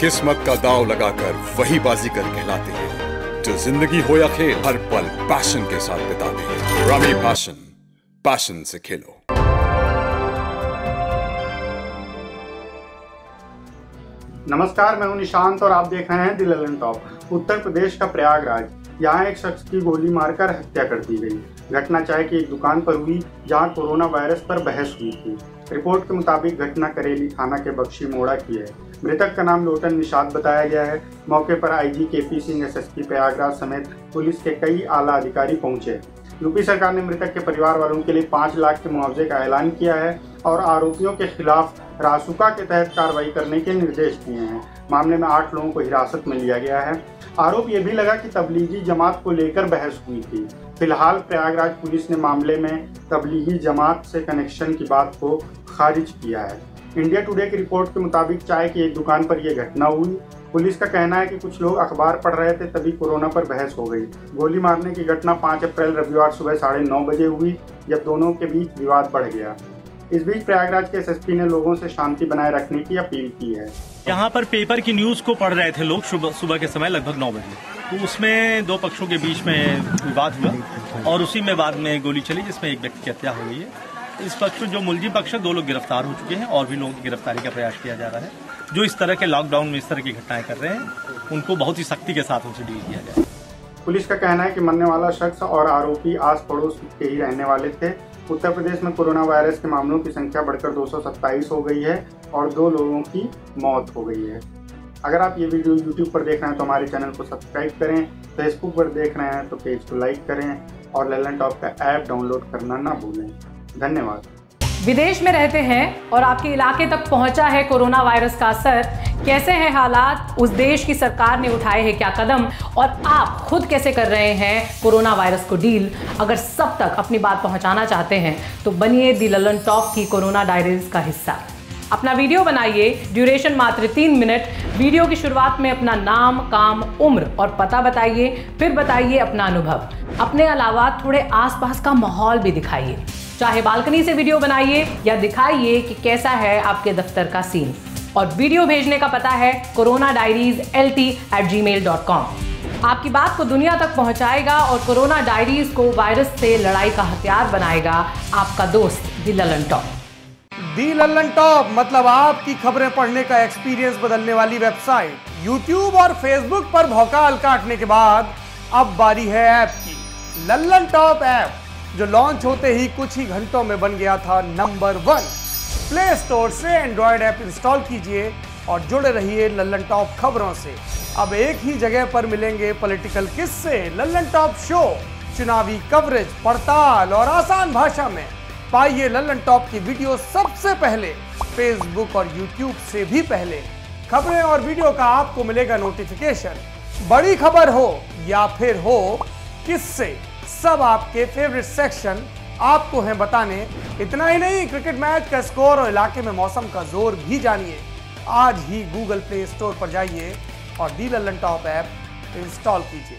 किस्मत का दाव लगाकर वही बाजीगर कहलाते हैं, जो ज़िंदगी हो या खेल, हर पल पैशन के साथ बिताते हैं। रमी पैशन पैशन से खेलो। नमस्कार, मैं हूँ निशांत और आप देख रहे हैं दिल टॉप। उत्तर प्रदेश का प्रयागराज, यहाँ एक शख्स की गोली मारकर हत्या कर दी गई। घटना चाय की एक दुकान पर हुई, जहाँ कोरोना वायरस पर बहस हुई थी। रिपोर्ट के मुताबिक घटना करेली थाना के बख्शी मोड़ा की है। मृतक का नाम लोटन निषाद बताया गया है। मौके पर IG KP Singh, SSP Prayagraj समेत पुलिस के कई आला अधिकारी पहुँचे। यूपी सरकार ने मृतक के परिवार वालों के लिए पाँच लाख के मुआवजे का ऐलान किया है और आरोपियों के खिलाफ रासुका के तहत कार्रवाई करने के निर्देश दिए हैं। मामले में आठ लोगों को हिरासत में लिया गया है। आरोप ये भी लगा कि तबलीगी जमात को लेकर बहस हुई थी। फ़िलहाल प्रयागराज पुलिस ने मामले में तबलीगी जमात से कनेक्शन की बात को खारिज किया है। इंडिया टुडे की रिपोर्ट के मुताबिक चाय की एक दुकान पर यह घटना हुई। पुलिस का कहना है कि कुछ लोग अखबार पढ़ रहे थे, तभी कोरोना पर बहस हो गई। गोली मारने की घटना 5 अप्रैल रविवार सुबह साढ़े नौ बजे हुई, जब दोनों के बीच विवाद बढ़ गया। इस बीच प्रयागराज के एसएसपी ने लोगों से शांति बनाए रखने की अपील की है। यहाँ पर पेपर की न्यूज़ को पढ़ रहे थे लोग सुबह के समय लगभग नौ बजे। तो उसमें दो पक्षों के बीच में विवाद हुआ और उसी में बाद में गोली चली जिसमें एक व्यक्ति की हत्या हो गई है। इस पक्ष जो मुलजिम पक्ष है दो लोग गिरफ़्तार हो चुके हैं और भी लोगों की गिरफ्तारी का प्रयास किया जा रहा है जो इस तरह के लॉकडाउन में इस तरह की घटनाएँ कर रहे हैं उनको बहुत ही सख्ती के साथ उनसे डील किया जाए पुलिस का कहना है कि मरने वाला शख्स और आरोपी आस पड़ोस के ही रहने वाले थे। उत्तर प्रदेश में कोरोना वायरस के मामलों की संख्या बढ़कर दो सौ सत्ताईस हो गई है और दो लोगों की मौत हो गई है। अगर आप ये वीडियो YouTube पर देख रहे हैं तो हमारे चैनल को सब्सक्राइब करें फेसबुक पर देख रहे हैं तो पेज को लाइक करें और ललन टॉप का ऐप डाउनलोड करना ना भूलें। धन्यवाद। विदेश में रहते हैं और आपके इलाके तक पहुँचा है कोरोना वायरस का असर। कैसे हैं हालात? उस देश की सरकार ने उठाए हैं क्या कदम? और आप खुद कैसे कर रहे हैं कोरोना वायरस को डील? अगर सब तक अपनी बात पहुंचाना चाहते हैं तो बनिए दी ललन टॉप की कोरोना डायरीज का हिस्सा। अपना वीडियो बनाइए, ड्यूरेशन मात्र तीन मिनट। वीडियो की शुरुआत में अपना नाम, काम, उम्र और पता बताइए, फिर बताइए अपना अनुभव। अपने अलावा थोड़े आसपास का माहौल भी दिखाइए। चाहे बालकनी से वीडियो बनाइए या दिखाइए कि कैसा है आपके दफ्तर का सीन और वीडियो भेजने का पता है corona diaries L T at Gmail dot com आपकी बात को दुनिया तक पहुंचाएगा और कोरोना डायरीज को वायरस से लड़ाई का हथियार बनाएगा आपका दोस्त the Lalan top. The Lalan top मतलब आपकी खबरें पढ़ने का एक्सपीरियंस बदलने वाली वेबसाइट यूट्यूब और फेसबुक पर भौकाल काटने के बाद अब बारी है ऐप की. लल्लन टॉप ऐप जो लॉन्च होते ही कुछ ही घंटों में बन गया था नंबर वन प्ले स्टोर से एंड्रॉयड ऐप इंस्टॉल कीजिए और जुड़े रहिए लल्लन टॉप खबरों से। अब एक ही जगह पर मिलेंगे पॉलिटिकल किस्से, लल्लन टॉप शो चुनावी कवरेज पड़ताल और आसान भाषा में। पाइए लल्लन टॉप की वीडियो सबसे पहले फेसबुक और यूट्यूब से भी पहले। खबरें और वीडियो का आपको मिलेगा नोटिफिकेशन बड़ी खबर हो या फिर हो किससे। सब आपके फेवरेट सेक्शन आपको हैं बताने। इतना ही नहीं क्रिकेट मैच का स्कोर और इलाके में मौसम का ज़ोर भी जानिए। आज ही गूगल प्ले स्टोर पर जाइए और the Lallan top app install कीजिए।